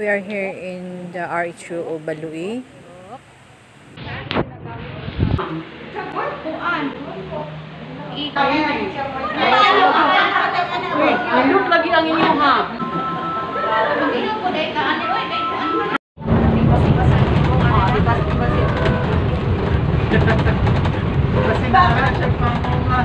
We are here in the RHU o Balui. Look lagi ang inyo ha. Kasi nakakasya pa ako nga.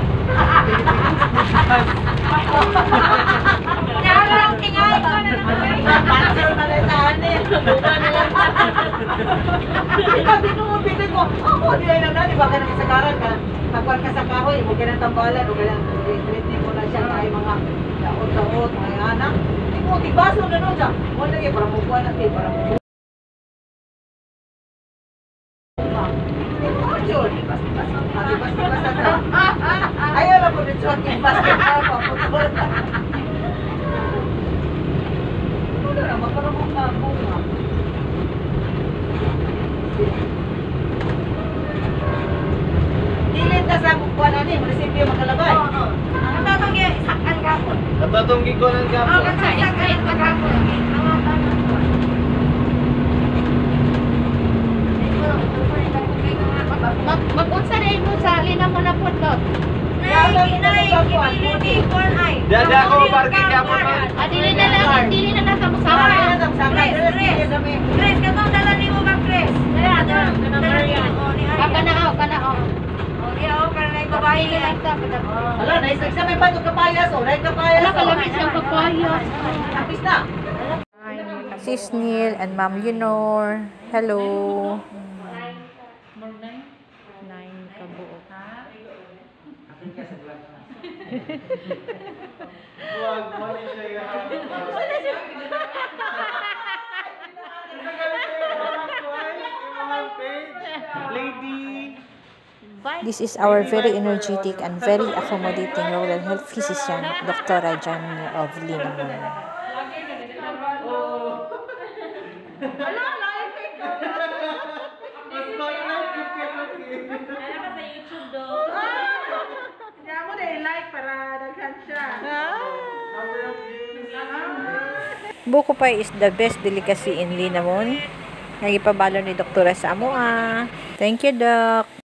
Sabi ko, pitin ko, ako, di ay na di ba ka nang kasagaran ka? Pagkuhan ka sa kahoy, huwag ka nang tambalan, huwag ka nang treatment mo na siya kay mga daot-daot, mga anak. Hindi mo, tibaso na nun siya. Wala lagi, para mukuha natin, para mukuha. Ayaw lang po nito ang ibas na ako. Wala na, magkaroon ka bunga. Dilid na sa bukuan na ni, munisipyo magkalabay. Natatunggi ko ng gapo. Mag-unsa rin mo sa lina mo na po to. Dada ako parking gapo na. Ah, dili na lang, dili na lang sa Sama musama. na lang, sama na lang. Ah, kanao, kanao. Dili lang sa Hala, naisag sa may bago kapayas, o, naik kapayas. Wala o. kalamis ng papayas. Tapis na. Sis Neil and Ma'am Leonor. Hello. Nine kabuo. Huwag mo niya siya yung Lady! This is our very energetic and very accommodating rural health physician, Dr. Rajan of Linamon. Kaya mo na i-like para daghan siya. Buko pie is the best delicacy in Linamon. Nagipabalo ni Doktora sa amoa. Thank you, Doc.